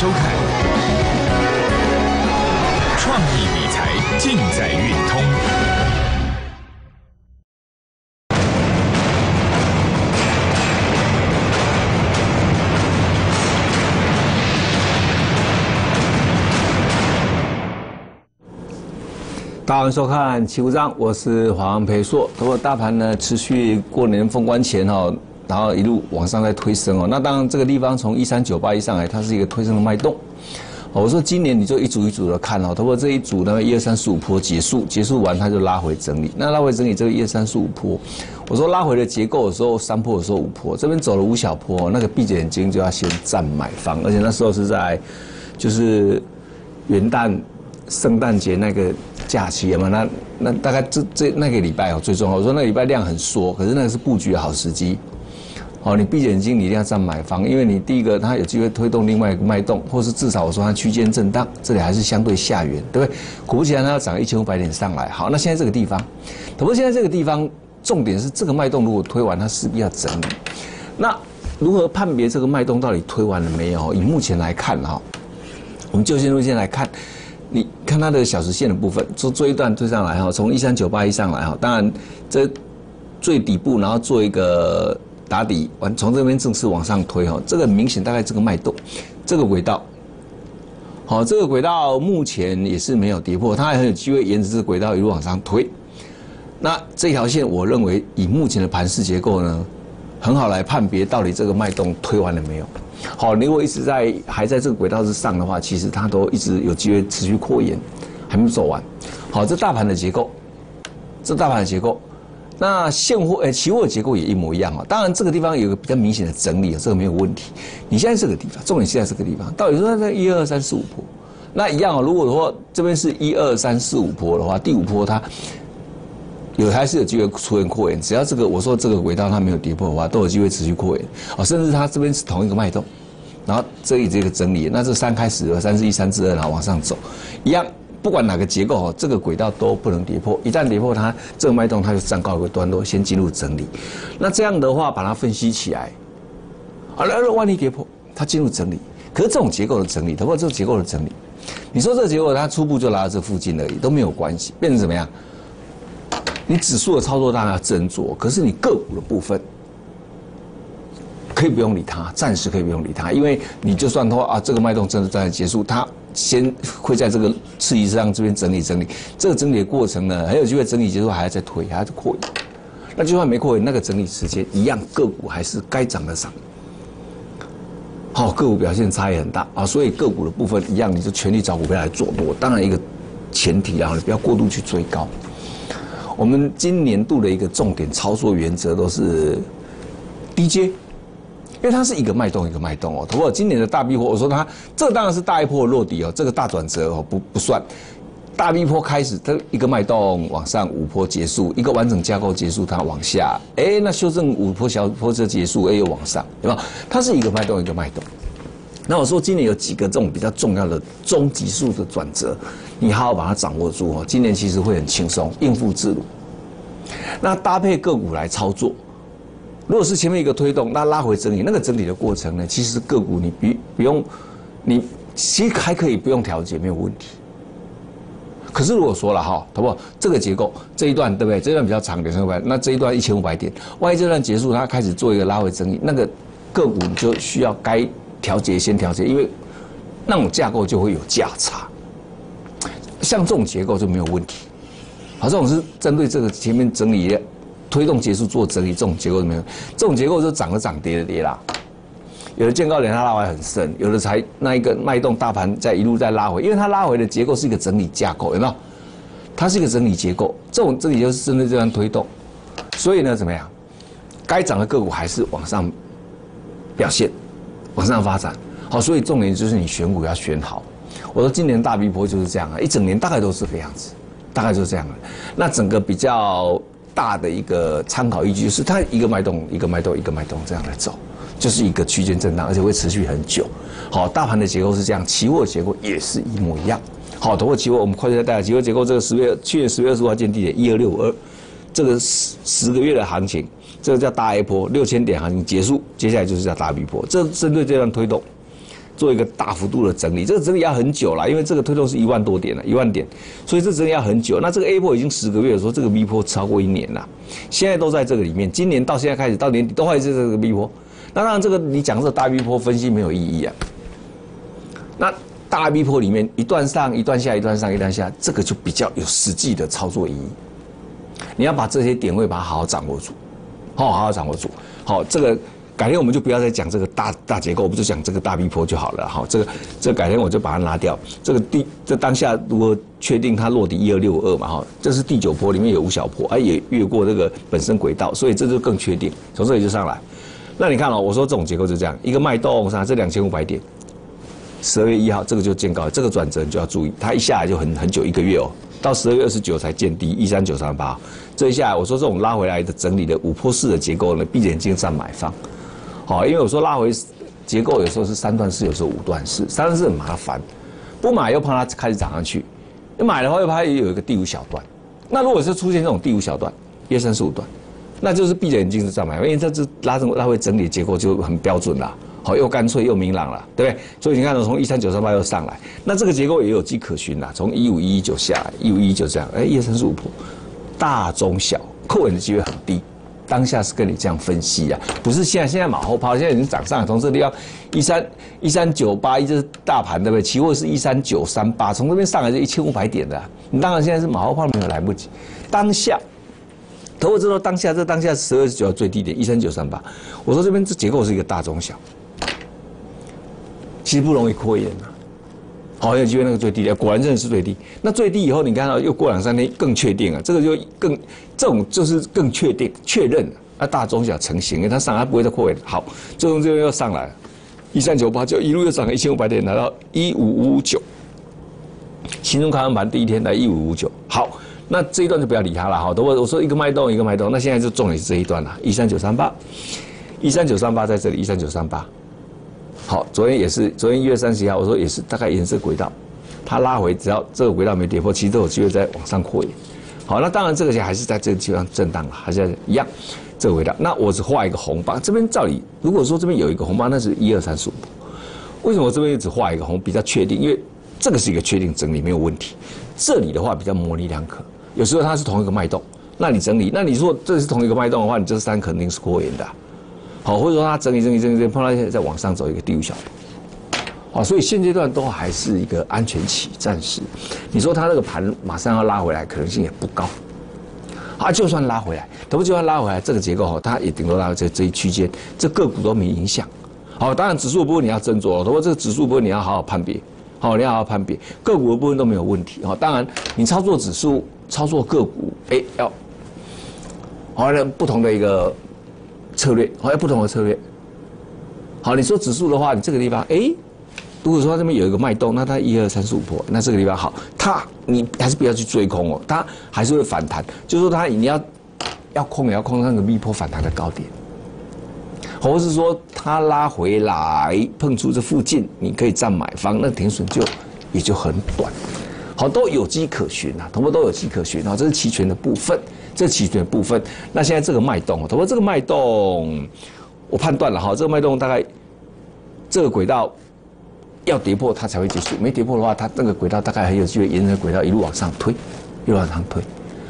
收看，创意理财尽在运通。大家，收看《起步章》，我是黄培硕。不过大盘呢，持续过年封关前哦，然后一路往上在推升哦。那当然，这个地方从一三九八一上来，它是一个推升的脉动。我说今年你就一组一组的看哦，不过这一组呢，一二三四五坡结束，结束完它就拉回整理。那拉回整理这个一二三四五坡，我说拉回的结构的时候，三坡的时候五坡，这边走了五小坡，那个闭着眼睛就要先占买方，而且那时候是在就是元旦、圣诞节那个。假期嘛，那那大概这这那个礼拜哦最重要。我说那礼拜量很缩，可是那个是布局的好时机。哦，你闭着眼睛，你一定要站买方，因为你第一个它有机会推动另外一个脉动，或是至少我说它区间震荡，这里还是相对下缘，对不对？果不其然，它要涨一千五百点上来。好，那现在这个地方，不过现在这个地方重点是这个脉动如果推完，它势必要整理。那如何判别这个脉动到底推完了没有？以目前来看哈，我们就线路线来看。你看它的小时线的部分，做做一段推上来哈，从一三九八一上来哈，当然这最底部，然后做一个打底，完从这边正式往上推哈，这个明显大概这个脉动，这个轨道，好，这个轨道目前也是没有跌破，它还很有机会沿着这个轨道一路往上推。那这条线，我认为以目前的盘势结构呢，很好来判别到底这个脉动推完了没有。好，如果一直在还在这个轨道之上的话，其实它都一直有机会持续扩延，还没走完。好，这大盘的结构，这大盘的结构，那现货诶，期货结构也一模一样啊。当然，这个地方有个比较明显的整理，这个没有问题。你现在这个地方，重点现在这个地方，到底说在一二三四五坡，那一样啊。如果说这边是一二三四五坡的话，第五坡它。有还是有机会出现扩延，只要这个我说这个轨道它没有跌破的话，都有机会持续扩延。哦，甚至它这边是同一个脉动，然后这里这个整理，那这三开始，三是一三之二，然后往上走，一样，不管哪个结构哦，这个轨道都不能跌破。一旦跌破它这个脉动，它就站高一个段落，先进入整理。那这样的话，把它分析起来，啊，那万一跌破，它进入整理，可是这种结构的整理，包括这种结构的整理，你说这个结构它初步就拉到这附近而已，都没有关系，变成怎么样？你指数的操作当然要斟酌，可是你个股的部分可以不用理它，暂时可以不用理它，因为你就算说啊，这个脉动真的在结束，它先会在这个次级上这边整理整理，这个整理的过程呢，很有机会整理结束还要再推，还要再扩延。那就算没扩延，那个整理时间一样，个股还是该涨的涨。好，个股表现差异很大啊，所以个股的部分一样，你就全力找股票来做多。当然一个前提啊，你不要过度去追高。我们今年度的一个重点操作原则都是低阶，因为它是一个脉动一个脉动哦。不过今年的大逼坡，我说它这当然是大一波落底哦，这个大转折哦不不算。大逼坡开始，它一个脉动往上五坡结束，一个完整架构结束，它往下，哎，那修正五坡小坡车结束，哎又往上，对吧？它是一个脉动一个脉动。那我说今年有几个这种比较重要的中级数的转折。你好好把它掌握住哦，今年其实会很轻松，应付自如。那搭配个股来操作，如果是前面一个推动，那拉回整理，那个整理的过程呢，其实个股你不不用，你其实还可以不用调节，没有问题。可是如果说了哈，好不好？这个结构这一段对不对？这一段比较长，两千五百，那这一段一千五百点，万一这段结束，它开始做一个拉回整理，那个个股你就需要该调节先调节，因为那种架构就会有价差。像这种结构就没有问题，好，这种是针对这个前面整理推动结束做整理，这种结构没有，这种结构就涨了涨跌的跌啦。有的见高点它拉回很深，有的才那一个脉动大盘在一路在拉回，因为它拉回的结构是一个整理架构，有没有？它是一个整理结构，这种这里就是针对这样推动，所以呢怎么样？该涨的个股还是往上表现，往上发展。好，所以重点就是你选股要选好。我说今年大逼波就是这样啊，一整年大概都是这个样子，大概就是这样的。那整个比较大的一个参考依据是，它一个脉动一个脉动一个脉动这样来走，就是一个区间震荡，而且会持续很久。好，大盘的结构是这样，期货结构也是一模一样。好，通过期货，我们快速再带下期货结构。这个十月去年十月二十五号见低点一二六五二，这个十十个月的行情，这个叫大 A 波六千点行情结束，接下来就是叫大 B 波。这针对这段推动。做一个大幅度的整理，这个整理要很久了，因为这个推动是一万多点了，一万点，所以这整理要很久。那这个 A 波已经十个月的时候，这个 B 波超过一年了，现在都在这个里面，今年到现在开始到年底都还是这个 B 波。那当然，这个你讲这个大 B 波分析没有意义啊。那大 B 波里面一段上一段下，一段上一段下，这个就比较有实际的操作意义。你要把这些点位把它好好掌握住，好好好掌握住。好，这个改天我们就不要再讲这个大大结构，我们就讲这个大 B 坡就好了。好，这个这改天我就把它拿掉。这个第这当下如果确定它落地一二六二嘛，哈，这是第九波里面有五小波，哎也越过这个本身轨道，所以这就更确定，从这里就上来。那你看哦，我说这种结构就这样，一个脉动上这两千五百点，十二月一号这个就见高，这个转折你就要注意，它一下来就很很久一个月哦，到十二月二十九才见低一三九三八，这一下我说这种拉回来的整理的五波式的结构呢，闭着眼睛上买方，好，因为我说拉回结构有时候是三段式，有时候五段式，三段式很麻烦，不买又怕它开始涨上去，你买的话又怕也有一个第五小段，那如果是出现这种第五小段，一二三四五段。那就是闭着眼睛是这样买，因为这只拉成拉回整理结构就很标准了，好又干脆又明朗了，对不对？所以你看，从一三九三八又上来，那这个结构也有迹可循啦。从一五一一九下来，一五一九这样，哎，一二三四五破，大中小扣稳的机会很低。当下是跟你这样分析啊，不是现在现在马后炮，现在已经涨上，从这地方一三一三九八一这是大盘对不对？期货是一三九三八，从这边上来就一千五百点的，你当然现在是马后炮没有来不及，当下。投我知道当下这当下十二十九最低点一三九三八，我说这边这结构是一个大中小，其实不容易扩延啊。好，有机会那个最低点，果然真的是最低。那最低以后，你看到又过两三天更确定啊，这个就更这种就是更确定确认啊，大中小成型，因为它上来不会再扩位。好，最终这边又上来了，一三九八就一路又涨了一千五百点，来到一五五九。新中开盘第一天来一五五九，好。那这一段就不要理它了哈。等我我说一个脉动一个脉动，那现在就重点是这一段了，一三九三八，一三九三八在这里，一三九三八。好，昨天也是，昨天一月三十一号，我说也是大概颜色轨道，它拉回只要这个轨道没跌破，其实都有机会再往上扩延。好，那当然这个还是在这个地方震荡了，还是一样这个轨道。那我只画一个红棒，这边照理如果说这边有一个红棒，那是一二三四五。为什么这边只画一个红比较确定？因为这个是一个确定整理没有问题，这里的话比较模棱两可。有时候它是同一个脉动，那你整理，那你说这是同一个脉动的话，你这三肯定是扩延的，好，或者说它整理整理整理整理，碰到一些再往上走一个第五小好，所以现阶段都还是一个安全期，暂时。你说它那个盘马上要拉回来，可能性也不高。啊，就算拉回来，不就算拉回来，这个结构哈，它也顶多拉在这这一区间，这个股都没影响。好，当然指数部分你要斟酌，不过这个指数部分你要好好判别，好，你要好好判别，个股的部分都没有问题。好，当然你操作指数。操作个股，哎，要，好的不同的一个策略，好要不同的策略。好，你说指数的话，你这个地方，哎，如果说它这边有一个脉动，那它一二三四五破，那这个地方好，它你还是不要去追空哦，它还是会反弹。就是说它你要要空也要空那个密波反弹的高点，或者是说它拉回来碰出这附近，你可以站买方，那停损就也就很短。好，都有迹可循啊，同步都有迹可循啊，这是期权的部分，这是期权部分。那现在这个脉动，同步这个脉动，我判断了哈，这个脉动大概这个轨道要跌破它才会结束，没跌破的话，它那个轨道大概还有机会沿着轨道一路往上推，一路往上推。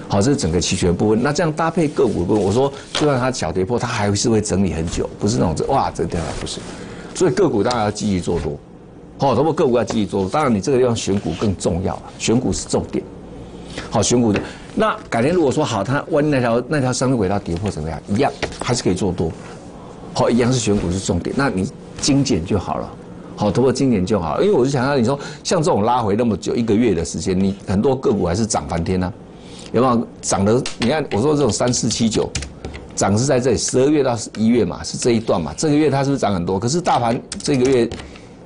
好，这是整个期权部分。那这样搭配个股部分，我说就算它小跌破，它还是会整理很久，不是那种这哇这掉下来不是。所以个股当然要积极做多。好，通过个股要积极做多，当然你这个地方选股更重要了，选股是重点。好，选股的那改天如果说好，它万一那条那条上升轨道跌破怎么样？一样还是可以做多。好，一样是选股是重点，那你精简就好了。好，通过精简就好，因为我就想到你说，像这种拉回那么久一个月的时间，你很多个股还是涨翻天呢。有没有涨的？你看我说这种三四七九涨是在这里，十二月到一月嘛，是这一段嘛。这个月它是不是涨很多？可是大盘这个月。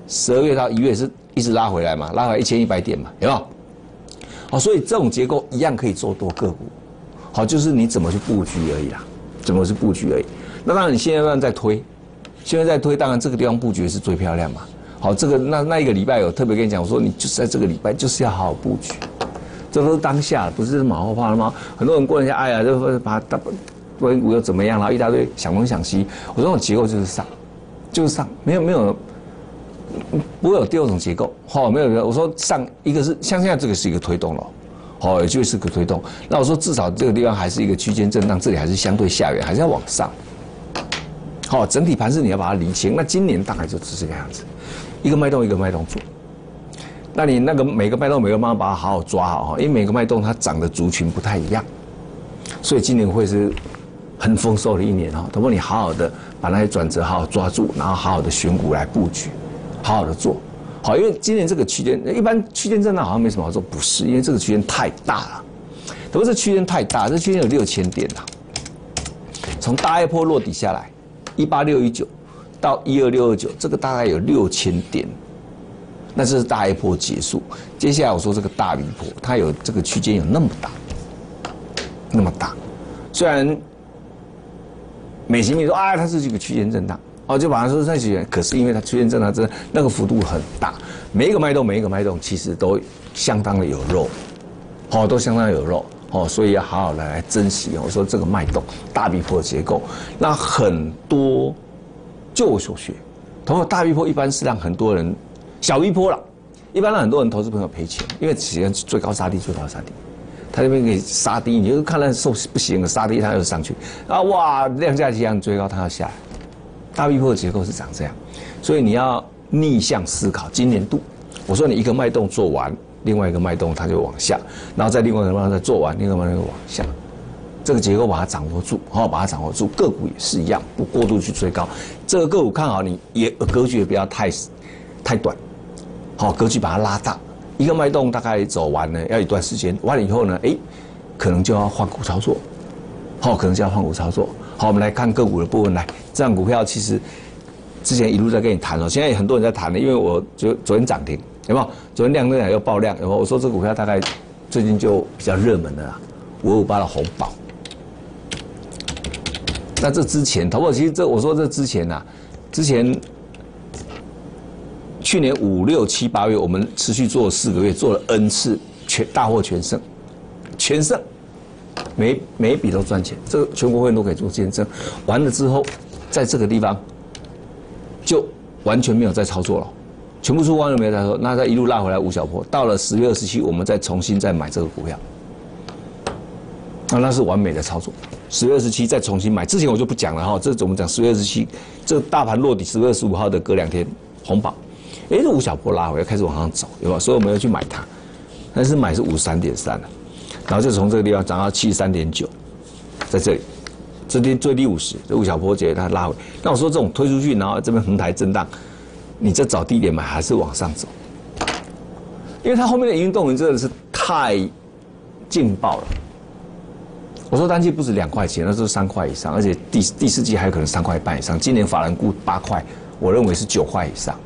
十二月到一月是一直拉回来嘛，拉回一千一百点嘛，有没有？好，所以这种结构一样可以做多个股，好，就是你怎么去布局而已啦，怎么是布局而已。那当然你现在在推，现在在推，当然这个地方布局是最漂亮嘛。好，这个那那一个礼拜有特别跟你讲，我说你就是在这个礼拜就是要好好布局，这都是当下，不是马后炮了吗？很多人过一下，哎呀，就把大关股又怎么样了，一大堆想东想西。我说这种结构就是上，就是上，没有没有。不会有第二种结构，好，没有没有。我说上一个是像现在这个是一个推动了，好，也就是个推动。那我说至少这个地方还是一个区间震荡，这里还是相对下缘，还是要往上。好，整体盘势你要把它理清。那今年大概就是这个样子，一个脉动一个脉动做。那你那个每个脉动每个脉动把它好好抓好哈，因为每个脉动它长的族群不太一样，所以今年会是很丰收的一年哈。通过你好好的把那些转折好好抓住，然后好好的选股来布局。好好的做，好，因为今年这个区间，一般区间震荡好像没什么好做，不是，因为这个区间太大了，不过这区间太大，这区间有六千点呐，从大 A 波落底下来，一八六一九到一二六二九，这个大概有六千点，那这是大 A 波结束，接下来我说这个大离波，它有这个区间有那么大，那么大，虽然美其名说啊，它是这个区间震荡。哦，就把它说在起，可是因为它出现震荡，真那个幅度很大，每一个脉动，每一个脉动其实都相当的有肉，哦，都相当有肉，哦，所以要好好的来珍惜。我说这个脉动大逼坡结构，那很多就我所学，同样大逼迫一般是让很多人小逼坡了，一般让很多人投资朋友赔钱，因为只能最高杀低，最高杀低，他那边给杀低，你就看那受不行了，杀低他又上去，啊哇，量价一样追高，他要下来。大逼迫的结构是长这样，所以你要逆向思考。今年度，我说你一个脉动做完，另外一个脉动它就往下，然后再另外一个脉动再做完，另外一个脉动往下。这个结构把它掌握住，好，把它掌握住。个股也是一样，不过度去追高。这个个股看好你，也格局也不要太太短，好，格局把它拉大。一个脉动大概走完了，要一段时间，完了以后呢，哎，可能就要换股操作，好，可能就要换股操作。好，我们来看个股的部分。来，这样股票其实之前一路在跟你谈了，现在也很多人在谈了，因为我昨昨天涨停，有没有？昨天量能又爆量，有没有？我说这股票大概最近就比较热门的啦，五五八的红宝。那这之前，投保其实这我说这之前呐，之前去年五六七八月，我们持续做了四个月，做了 N 次全大获全胜，全胜。每每一笔都赚钱，这个全国会员都可以做见证。完了之后，在这个地方就完全没有再操作了，全部出光了没有再说。那再一路拉回来五小坡，到了十月二十七，我们再重新再买这个股票，那那是完美的操作。十月二十七再重新买，之前我就不讲了哈。这怎么讲？十月二十七，这大盘落底十月二十五号的隔两天红宝，哎，这五小坡拉回来开始往上走，有吧？所以我们要去买它，但是买是五三点三了。然后就从这个地方涨到七十三点九，在这里，这边最低五十，这五小波节它拉回。那我说这种推出去，然后这边横台震荡，你再找低点买还是往上走？因为它后面的营运动真的是太劲爆了。我说单季不止两块钱，那是三块以上，而且第第四季还有可能三块半以上。今年法人估八块，我认为是九块以上，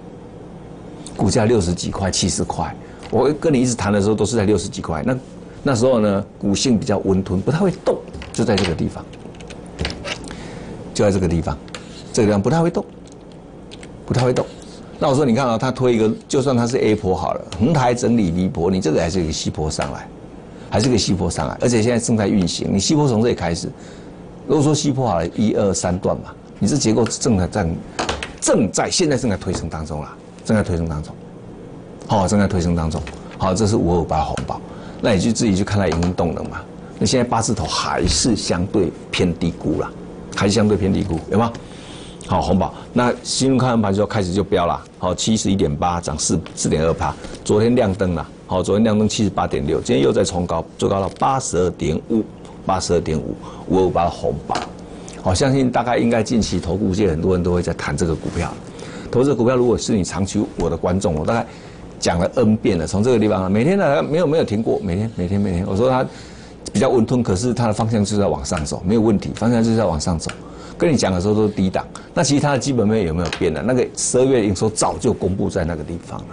股价六十几块、七十块。我跟你一直谈的时候都是在六十几块，那。那时候呢，股性比较温吞，不太会动，就在这个地方，就在这个地方，这个地方不太会动，不太会动。那我说，你看啊，它推一个，就算它是 A 坡好了，横台整理离坡，你这个还是一个西坡上来，还是个西坡上来，而且现在正在运行。你西坡从这里开始，如果说西坡好了，一二三段嘛，你这结构正在正正在现在正在推升当中了，正在推升当中，好，正在推升当中，好，这是五二八红包。那你就自己去看它营运动能嘛。那现在八字头还是相对偏低估了，还是相对偏低估，有吗？好，红宝，那新闻看盘就开始就飙了，好，七十一点八涨四四点二趴，昨天亮灯了，好，昨天亮灯七十八点六，今天又在冲高，最高到八十二点五，八十二点五，五二八红宝，好，相信大概应该近期投顾界很多人都会在谈这个股票，投资股票如果是你长期我的观众，我大概。讲了 N 遍了，从这个地方每天呢没有没有停过，每天每天每天，我说它比较温吞，可是它的方向就是在往上走，没有问题，方向就是在往上走。跟你讲的时候都是低档，那其实它的基本面有没有变呢？那个十二月营收早就公布在那个地方了，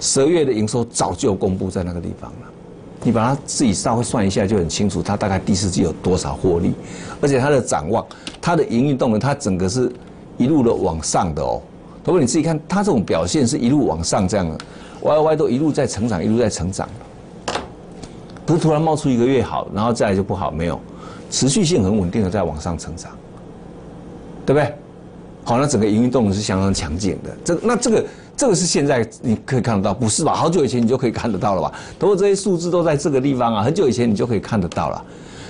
十二月的营收早就公布在那个地方了，你把它自己稍微算一下就很清楚，它大概第四季有多少获利，而且它的展望，它的营运动能，它整个是一路的往上的哦。不过你自己看，它这种表现是一路往上这样的，Y Y 都一路在成长，一路在成长，不是突然冒出一个月好，然后再来就不好，没有，持续性很稳定的在往上成长，对不对？好，那整个营运动能是相当强劲的。这那这个这个是现在你可以看得到，不是吧？好久以前你就可以看得到了吧？都是这些数字都在这个地方啊，很久以前你就可以看得到了。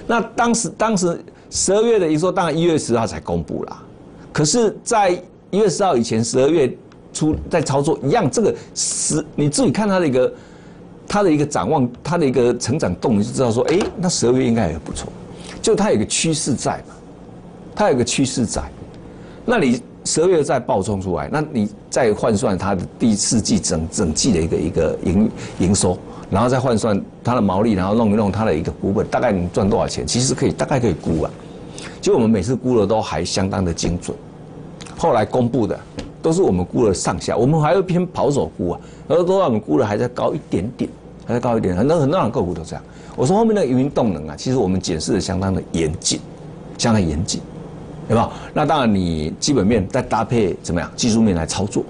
那当时当时十二月的营收当然一月十号才公布了，可是，在一月十号以前，十二月初在操作一样，这个十你自己看它的一个它的一个展望，它的一个成长动，你就知道说，哎，那十二月应该也不错，就它有个趋势在嘛，它有个趋势在，那你十二月再暴冲出来，那你再换算它的第四季整整季的一个一个营营收。然后再换算它的毛利，然后弄一弄它的一个股本，大概能赚多少钱？其实可以大概可以估啊。就我们每次估的都还相当的精准。后来公布的都是我们估的上下，我们还会偏保守估啊，然后都让我们估的还在高一点点，还在高一点。很多很多人个股都这样。我说后面的营运动能啊，其实我们检视的相当的严谨，相当严谨，对吧？那当然你基本面再搭配怎么样技术面来操作。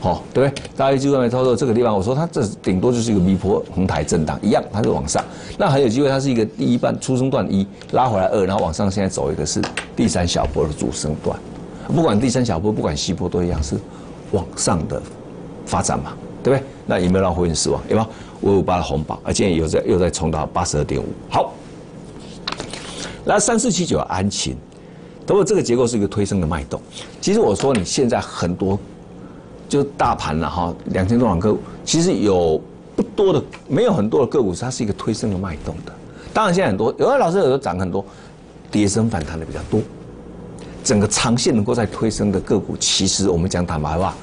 好，对不对？大家就认为操作这个地方，我说它这顶多就是一个微波横台震荡，一样，它是往上。那很有机会，它是一个第一半初升段一拉回来二，然后往上，现在走一个是第三小波的主升段。不管第三小波，不管西波都一样是往上的发展嘛，对不对？那有没有让会员失望？有没有？五五八的红宝，而且又在又在冲到八十二点五。好，那三四七九安晴，不过这个结构是一个推升的脉动。其实我说你现在很多。就大盘了哈，两千多万个股，其实有不多的，没有很多的个股，它是一个推升的脉动的。当然现在很多，有的老师有的涨很多，跌升反弹的比较多。整个长线能够在推升的个股，其实我们讲坦白话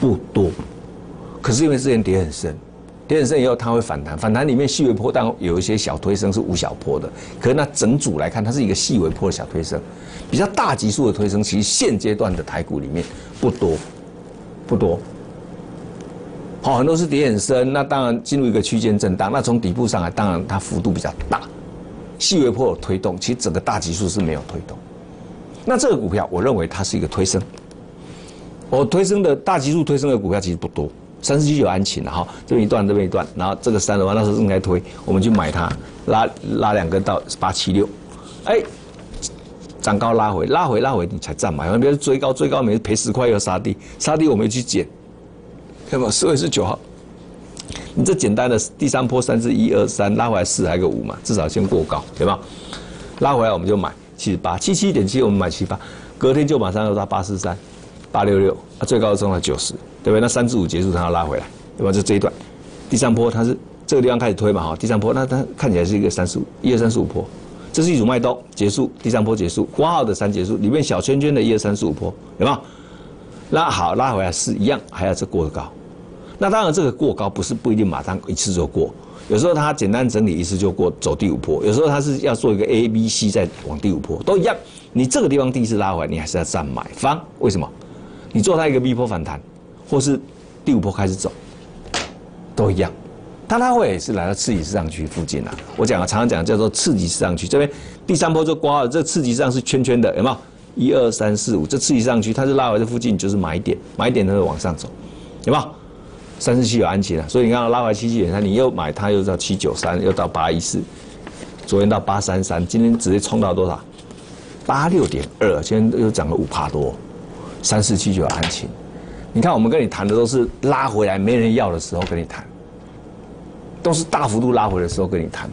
不多。可是因为之前跌很深，跌很深以后它会反弹，反弹里面细微波，但有一些小推升是无小波的。可是那整组来看，它是一个细微波的小推升，比较大级数的推升，其实现阶段的台股里面不多。不多，好，很多是跌很深，那当然进入一个区间震荡。那从底部上来，当然它幅度比较大，细微波有推动，其实整个大级数是没有推动。那这个股票，我认为它是一个推升。我推升的大基数推升的股票其实不多，三十七九安晴了哈，这边一段，这边一段，然后这个三的话，那时候应该推，我们去买它，拉拉两根到八七六，哎。涨高拉回，拉回拉回你才站嘛，比如追高追高，每次赔十块又杀低，杀低我们又去捡，看到四月十九号，你这简单的第三波三至一二三拉回来四还有个五嘛，至少先过高，对吧？拉回来我们就买七十八七七点七，我们买七八，隔天就马上要到八四三八六六，啊最高冲到九十，对不对？那三至五结束它要拉回来，对吧？就这一段，第三波它是这个地方开始推嘛哈，第三波那它看起来是一个三十五一二三十五波。这是一组脉动结束，第三波结束，括号的三结束，里面小圈圈的一二三四五波，有没有？拉好拉回来是一样，还要再过高。那当然这个过高不是不一定马上一次就过，有时候它简单整理一次就过走第五波，有时候它是要做一个 A B C 再往第五波都一样。你这个地方第一次拉回来，你还是要站买方，为什么？你做它一个 B 波反弹，或是第五波开始走，都一样。它它会是来到次级市场区附近啊，我讲啊，常常讲叫做次级市场区这边第三波就刮了，这次级市场是圈圈的，有没有？一二三四五，这次级市场区它是拉回这附近就是买点，买点它会往上走，有没有？三四七有安琪了，所以你看拉回七七点三，你又买它又到七九三，又到八一四，昨天到八三三，今天直接冲到多少？八六点二，今天又涨了五帕多，三四七九安琪，你看我们跟你谈的都是拉回来没人要的时候跟你谈。都是大幅度拉回的时候跟你谈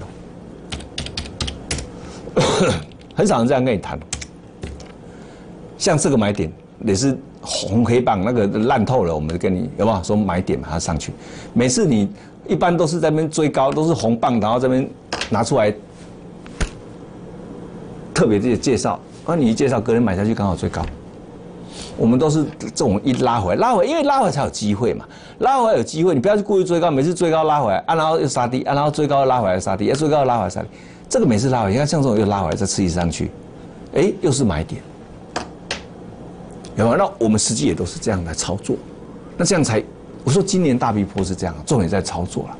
的，很少人这样跟你谈。像这个买点也是红黑棒，那个烂透了，我们就跟你有没有说买点把它上去？每次你一般都是在那边追高，都是红棒，然后这边拿出来特别的介绍，啊，你一介绍，个人买下去刚好最高。我们都是这种一拉回来，拉回，因为拉回才有机会嘛。拉回来有机会，你不要去故意追高，每次追高拉回来，啊，然后又杀低，啊，然后追高拉回来杀低，要追高拉回来杀低，这个每次拉回，你看像这种又拉回来再刺激上去，哎，又是买点，有没有？那我们实际也都是这样来操作，那这样才，我说今年大逼坡是这样，重点在操作了。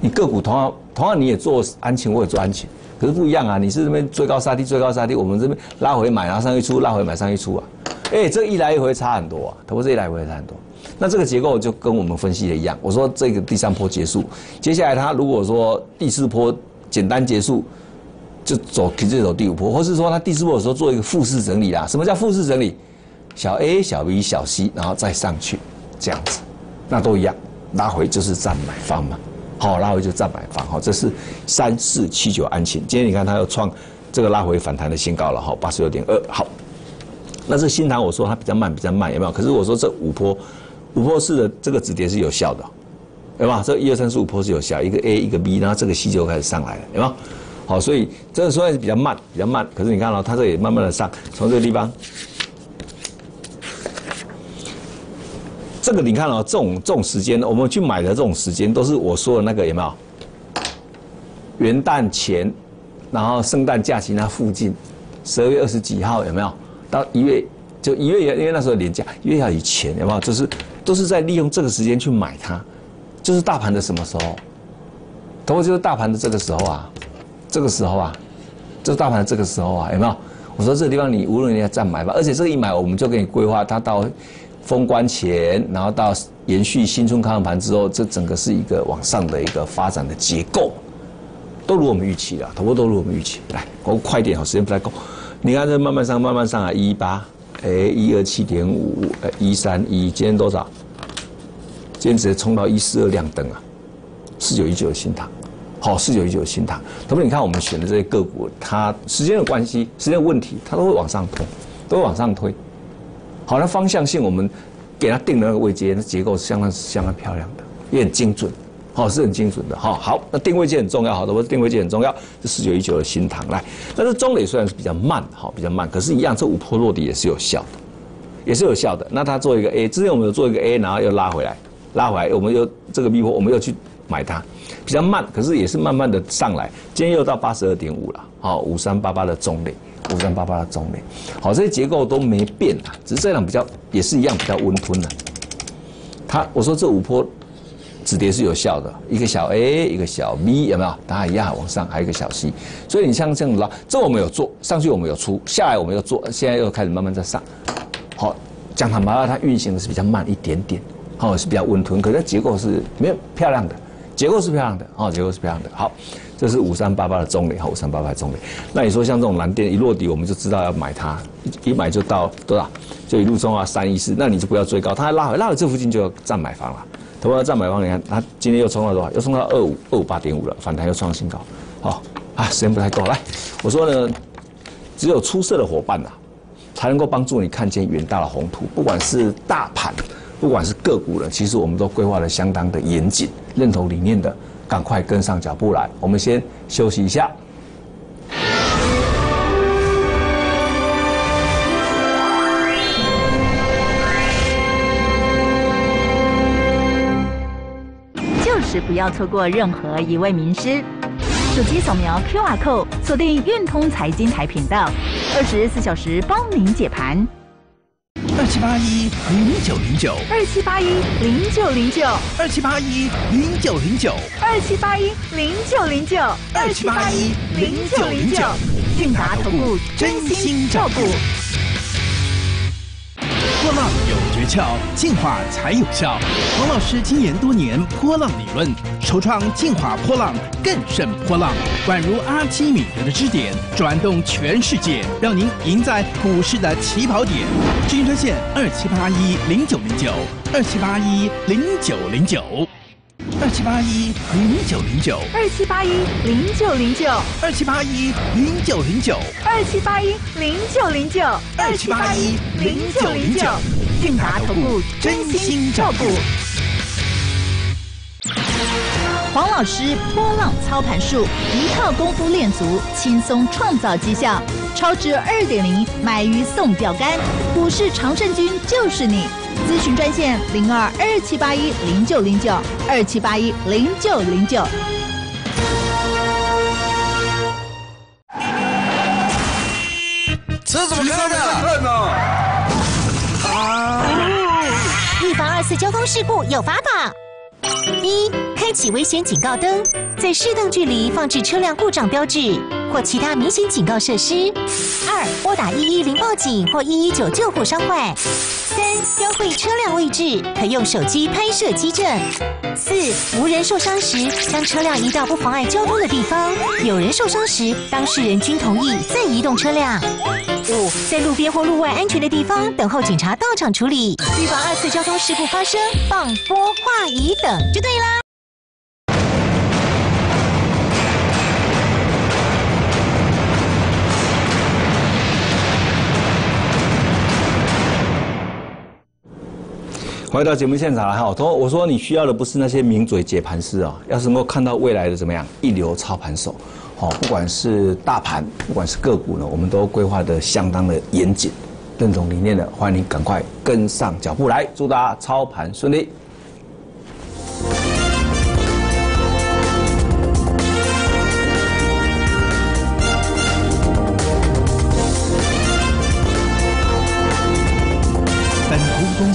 你个股同样同样你也做安晴，我也做安晴，可是不一样啊。你是这边追高杀低，追高杀低，我们这边拉回买，然后上去出，拉回买上去出啊。哎，这一来一回差很多啊，投资一来一回差很多。那这个结构就跟我们分析的一样。我说这个第三波结束，接下来它如果说第四波简单结束，就走直接走第五波，或是说它第四波的时候做一个复式整理啦。什么叫复式整理？小 A、小 B、小 C，然后再上去，这样子，那都一样，拉回就是占买方嘛。好，拉回就占买方。好，这是三四七九安晴，今天你看它又创这个拉回反弹的新高了，哈，八十六点二。好，那这新塘我说它比较慢，比较慢，有没有？可是我说这五波五波式的这个止跌是有效的，有吧？这一二三四五波是有效，一个 A 一个 B，然后这个 C 就开始上来了，有没有？好，所以这个虽然是比较慢，比较慢，可是你看到它这也慢慢的上，从这个地方，这个你看哦，这种这种时间，我们去买的这种时间，都是我说的那个有没有？元旦前，然后圣诞假期那附近，十二月二十几号有没有？到一月就一月，因为那时候年假，一月要以前有没有？就是都是在利用这个时间去买它，就是大盘的什么时候？等会就是大盘的这个时候啊。这个时候啊，就是大盘这个时候啊，有没有？我说这个地方你无论你要再买吧，而且这个一买我们就给你规划，它到封关前，然后到延续新春开盘之后，这整个是一个往上的一个发展的结构，都如我们预期的，头部都如我们预期。来，我快点，好，时间不太够。你看这慢慢上，慢慢上啊，一八，哎，一二七点五，呃，一三一，今天多少？今天直接冲到一四二亮灯啊，四九一九的新塔。好，四九一九的新塘，同时你看我们选的这些个股，它时间的关系、时间问题，它都会往上推，都会往上推。好，那方向性我们给它定的那个位阶，那结构是相当相当漂亮的，也很精准，好，是很精准的。好，好，那定位阶很重要，好的，我定位阶很重要。这四九一九的新塘来，但是中磊虽然是比较慢，好，比较慢，可是，一样这五波落地也是有效的，也是有效的。那它做一个 A，之前我们有做一个 A，然后又拉回来，拉回来，我们又这个 B 坡，我们又去买它。比较慢，可是也是慢慢的上来。今天又到八十二点五了，好，五三八八的中磊，五三八八的中美，好，这些结构都没变啊，只是这样比较也是一样比较温吞的。它我说这五波止跌是有效的，一个小 A，一个小 B，有没有？它一样往上，还有一个小 C。所以你像这样拉，这我们有做上去，我们有出下来，我们又做，现在又开始慢慢在上。好，讲坦白话，它运行的是比较慢一点点，好是比较温吞，可是结构是没有漂亮的。结构是漂亮的，哦，结构是漂亮的。好，这是五三八八的中磊，哈，五三八八的中磊。那你说像这种蓝电一落底，我们就知道要买它，一买就到多少？就一路冲啊三一四，那你就不要追高，它拉回拉回这附近就要站买房了。同样站买房，你看它今天又冲到多少？又冲到二五二五八点五了，反弹又创新高。好，啊，时间不太够，来，我说呢，只有出色的伙伴呐，才能够帮助你看见远大的宏图，不管是大盘。不管是个股了，其实我们都规划的相当的严谨，认同理念的，赶快跟上脚步来。我们先休息一下。就是不要错过任何一位名师。手机扫描 Q R code，锁定运通财经台频道，二十四小时帮您解盘。二七八一零九零九，二七八一零九零九，二七八一零九零九，二七八一零九零九，二七八一零九零九，韵达投顾真心照顾。浪有诀窍，进化才有效。王老师经研多年波浪理论，首创进化波浪，更胜波浪，宛如阿基米德的支点，转动全世界，让您赢在股市的起跑点。咨询专线二七八一零九零九，二七八一零九零九，二七八一零九零九，二七八一零九零九，二七八一零九零九，二七八一零九零九，二七八一零九零九，韵达投顾真心照顾。黄老师波浪操盘术，一套功夫练足，轻松创造绩效。超值二点零，买鱼送钓竿，股市常胜军就是你。咨询专线零二二七八一零九零九二七八一零九零九。车怎么开的？啊！预防二次交通事故有法宝：一、开启危险警告灯，在适当距离放置车辆故障标志或其他明显警告设施；二、拨打一一零报警或一一九救护伤患；三、标会车辆位置，可用手机拍摄机证；四、无人受伤时，将车辆移到不妨碍交通的地方；有人受伤时，当事人均同意再移动车辆。五、在路边或路外安全的地方等候警察到场处理，预防二次交通事故发生，放拨话仪等就对啦。回到节目现场了哈，同我说你需要的不是那些名嘴解盘师啊，要是能够看到未来的怎么样一流操盘手，哦，不管是大盘，不管是个股呢，我们都规划的相当的严谨。认同理念的，欢迎你赶快跟上脚步来，祝大家操盘顺利。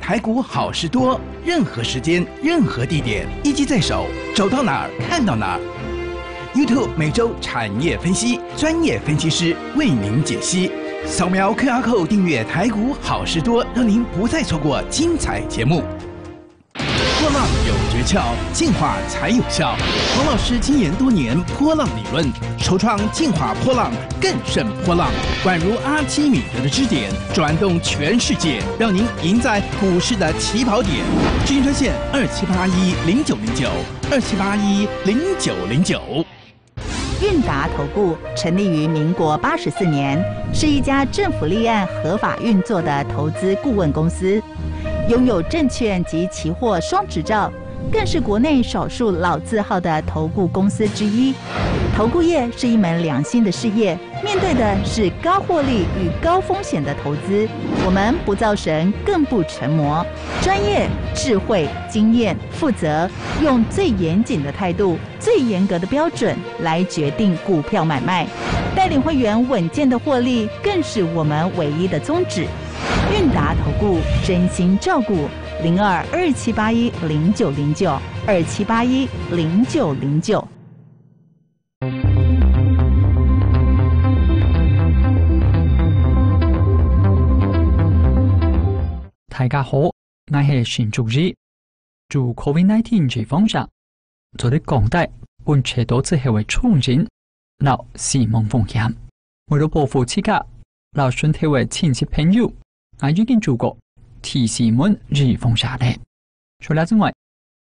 台股好事多，任何时间、任何地点，一机在手，走到哪儿看到哪儿。YouTube 每周产业分析，专业分析师为您解析。扫描 QR Code 订阅台股好事多，让您不再错过精彩节目。波浪有诀窍，进化才有效。黄老师精研多年波浪理论，首创进化波浪更胜波浪，宛如阿基米德的支点，转动全世界，让您赢在股市的起跑点。咨询专线二七八一零九零九二七八一零九零九。韵达投顾成立于民国八十四年，是一家政府立案合法运作的投资顾问公司。拥有证券及期货双执照，更是国内少数老字号的投顾公司之一。投顾业是一门良心的事业，面对的是高获利与高风险的投资。我们不造神，更不成魔，专业、智慧、经验、负责，用最严谨的态度、最严格的标准来决定股票买卖，带领会员稳健的获利，更是我们唯一的宗旨。韵达投顾真心照顾，零二二七八一零九零九二七八一零九零九。大家好，我是新主席，祝 COVID-19 解封上，做啲港大本切多次系为重症，那死亡风险。为了保护自家，那身体为亲戚朋友。我已经做过提示们预防下来。除了之外，